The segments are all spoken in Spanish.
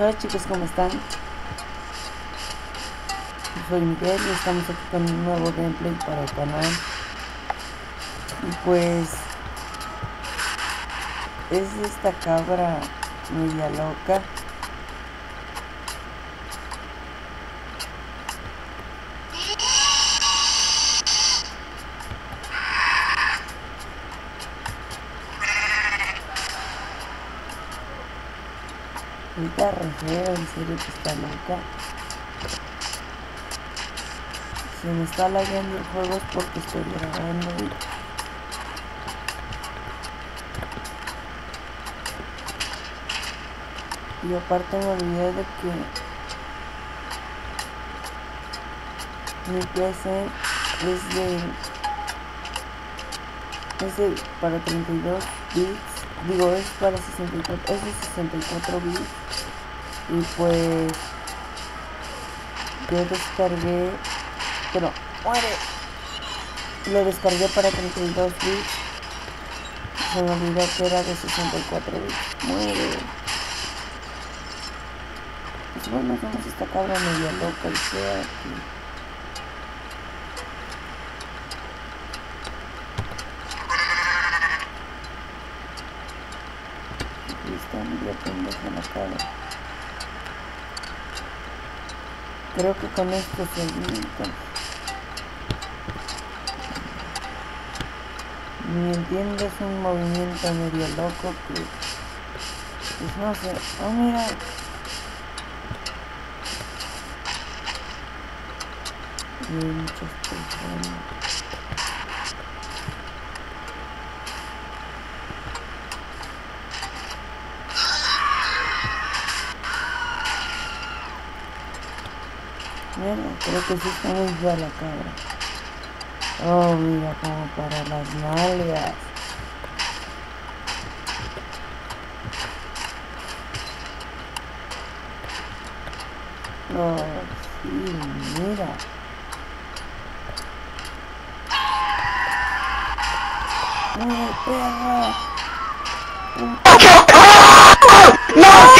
Hola chicos, ¿cómo están? Soy Miguel y estamos aquí con un nuevo gameplay para el canal. Y pues es esta cabra media loca. Ahorita re en serio que está loca. Si me está lagueando el juego es porque estoy grabando. Y aparte me olvidé de que mi PC es de, es de para 32 bits, digo es para 64, es de 64 bits y pues yo descargué, pero muere, lo descargué para 32 bits, se me olvidó que era de 64 bits, muere. Pues bueno, somos esta cabra media loca y aquí. Aquí está media pendeja la cabra. Creo que con esto se evita. Ni entiendes un movimiento medio loco que... Pues no sé. Oh, mira. Y hay muchas personas. Creo que sí está muy la cabra. Oh, mira, como para las nalgas. Oh, sí, mira. ¡Mira, perra! No,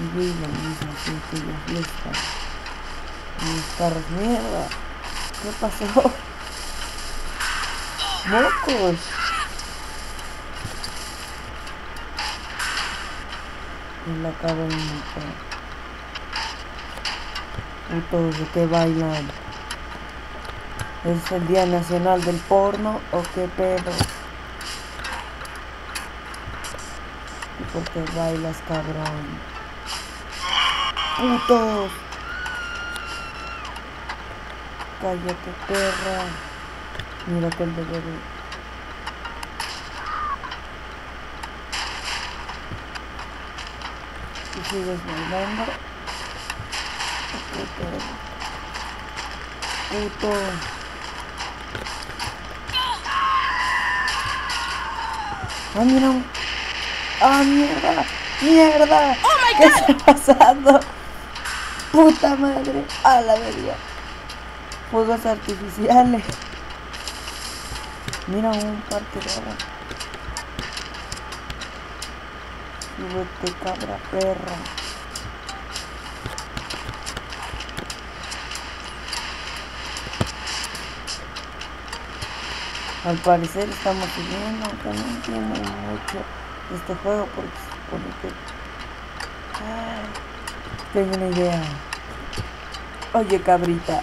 Y mismo que que ya fiesta. Mis carros, mierda. ¿Qué pasó? ¡Mocos! En la cara de mi cara. Putos, ¿de qué bailan? ¿Es el Día Nacional del Porno o qué pedo? ¿Y por qué bailas, cabrón? ¡Putos! Cállate, perra. Mira que el bebé. Y sigues bailando. Puto. Puto. Ah, mira. Ah, mierda. Mierda. ¿Qué está pasando? Puta madre. A la verga. Fuegos artificiales. Mira un parque de agua. Súbete, cabra perra. Al parecer estamos subiendo, aunque no entiendo mucho este juego porque se supone que... Ay, tengo una idea. Oye, cabrita.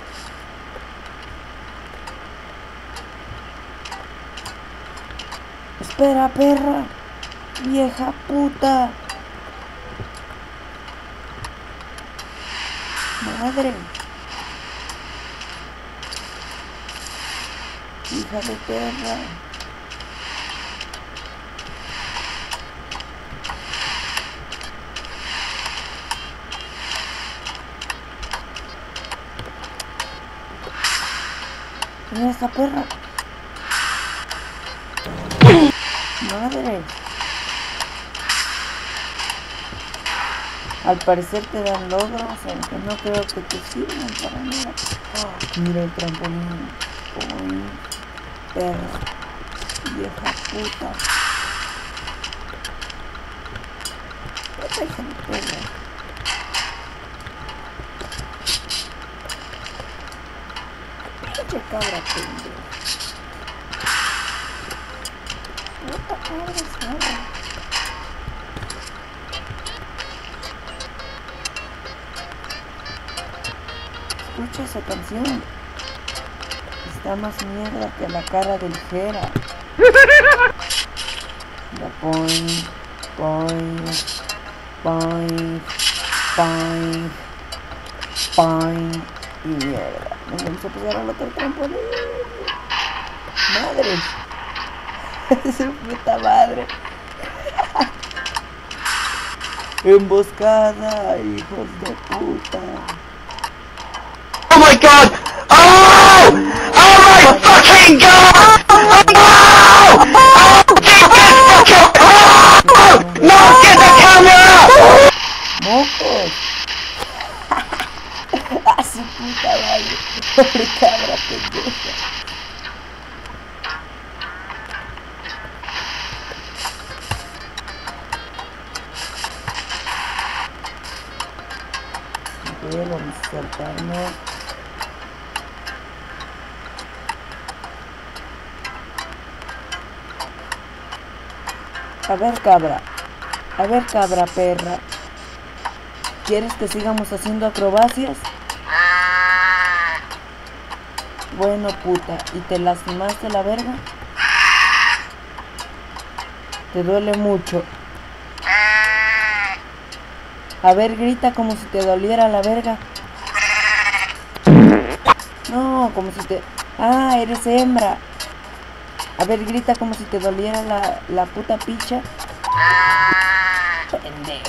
Espera, perra. Vieja puta. Madre. Hija de perra. Mira esta perra. Madre. Al parecer te dan logros, aunque no creo que te sirvan para nada. Oh, mira el trampolín. Uy, perra. Vieja puta. Cabra pendeja. Cabra cabra. Escucha esa canción. Está más mierda que la cara del Jera. La point, point, point, point, point y mierda. Nos vamos a pasar al otro trampolín. Madre. Su puta madre. Emboscada, hijos de puta. Oh my god! Oh! Oh my fucking god! Oh! Oh! Get the fucking... Oh! No! Get the camera! ¡Mocos! ¡A su puta madre! ¡Pobre cabra pendeja! Ver, vamos a saltarnos. A ver, cabra. A ver, cabra perra. ¿Quieres que sigamos haciendo acrobacias? Bueno, puta, ¿y te lastimaste la verga? Te duele mucho. A ver, grita como si te doliera la verga. No, como si te... Ah, eres hembra. A ver, grita como si te doliera la, la puta picha. Pendeja.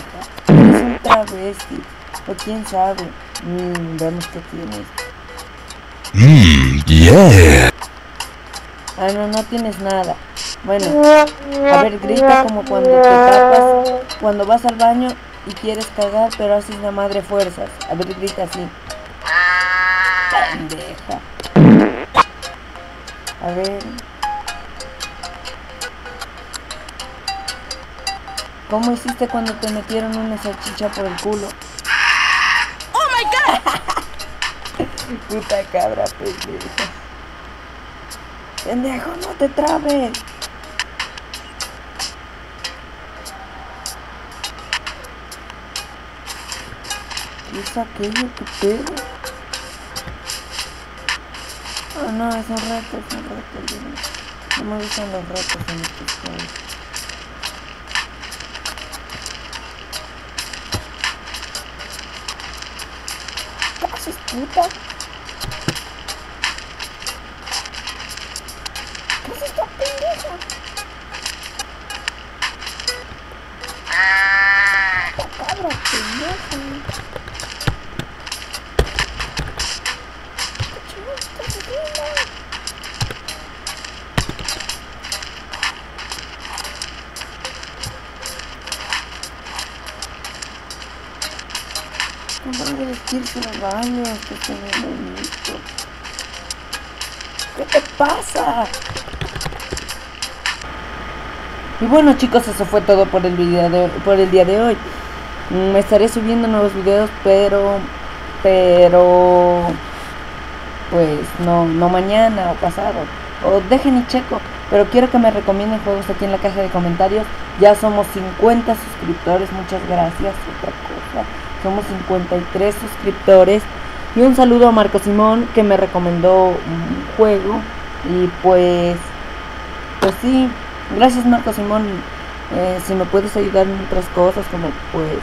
Eres un travesti. O quién sabe. Mmm, veamos qué tienes. Yeah. Ah, no, no tienes nada. Bueno, a ver, grita como cuando te tapas, cuando vas al baño y quieres cagar, pero haces la madre fuerzas. A ver, grita así. Pendeja. A ver. ¿Cómo hiciste cuando te metieron una salchicha por el culo? Puta cabra pendeja. Pendejo, no te trabes. ¿Y es aquello que pedo? Ah, no, son ratos, son ratos. yo No, no me gustan los ratos en estos juegos. ¿Qué puta? ¿Qué es esta pendeja? Esta cabra pendeja. ¿Qué chingados estás haciendo? No van a vestirse al baño, que se ve bonito. ¿Qué te pasa? Y bueno chicos, eso fue todo por el de, por el día de hoy. Mm, Me estaré subiendo nuevos videos, pero pero pues no no mañana o pasado. O dejen y checo, pero quiero que me recomienden juegos aquí en la caja de comentarios. Ya somos 50 suscriptores, muchas gracias. Otra cosa. Somos 53 suscriptores. Y un saludo a Marco Simón que me recomendó un juego. Y pues pues sí, gracias Marco Simón. Eh, si me puedes ayudar en otras cosas, como pues.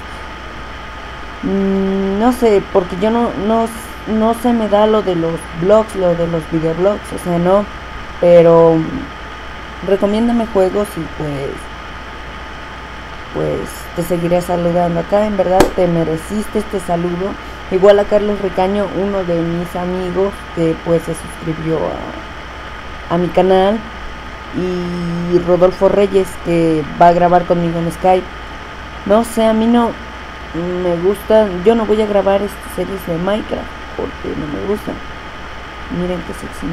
mm, no sé, porque yo no, no, no se me da lo de los blogs, lo de los videoblogs, o sea, no. Pero. Recomiéndame juegos y pues. Pues te seguiré saludando. Acá en verdad te mereciste este saludo. Igual a Carlos Ricaño, uno de mis amigos que pues se suscribió a mi canal y Rodolfo Reyes que va a grabar conmigo en Skype. No sé, a mí no me gusta, yo no voy a grabar estas series de Minecraft porque no me gustan. Miren qué sexy.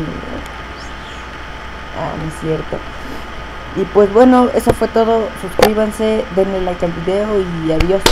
Ah, no es cierto. Y pues bueno, eso fue todo. Suscríbanse, denle like al video y adiós.